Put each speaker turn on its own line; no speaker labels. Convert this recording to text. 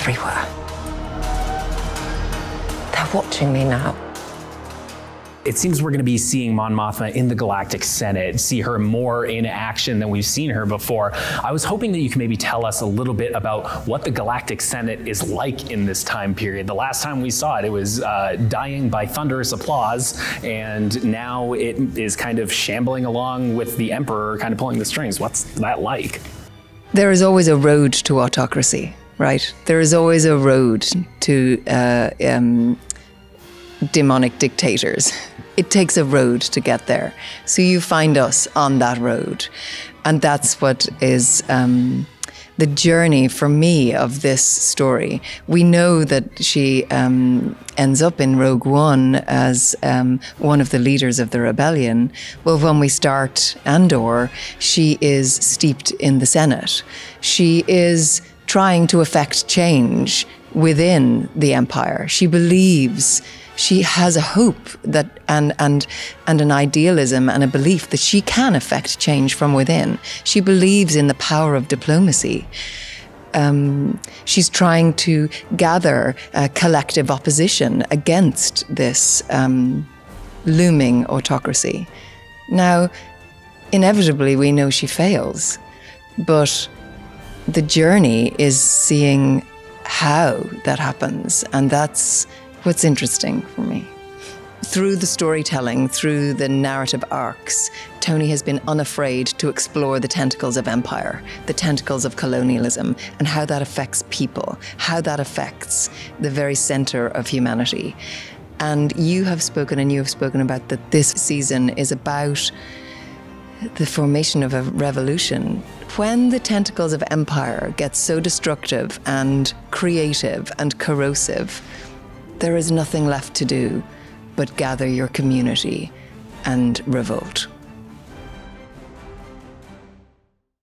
everywhere. They're watching me now.
It seems we're going to be seeing Mon Mothma in the Galactic Senate, see her more in action than we've seen her before. I was hoping that you could maybe tell us a little bit about what the Galactic Senate is like in this time period. The last time we saw it, it was uh, dying by thunderous applause, and now it is kind of shambling along with the Emperor kind of pulling the strings. What's that like?
There is always a road to autocracy, right? There is always a road to uh, um, demonic dictators. It takes a road to get there. So you find us on that road. And that's what is um, the journey for me of this story. We know that she um, ends up in Rogue One as um, one of the leaders of the rebellion. Well, when we start Andor, she is steeped in the Senate. She is trying to affect change within the empire. She believes she has a hope that and and and an idealism and a belief that she can affect change from within. She believes in the power of diplomacy. Um, she's trying to gather collective opposition against this um, looming autocracy. Now, inevitably, we know she fails, but the journey is seeing how that happens, and that's what's interesting for me. Through the storytelling, through the narrative arcs, Tony has been unafraid to explore the tentacles of empire, the tentacles of colonialism, and how that affects people, how that affects the very center of humanity. And you have spoken and you have spoken about that this season is about the formation of a revolution. When the tentacles of empire get so destructive and creative and corrosive, there is nothing left to do but gather your community and revolt.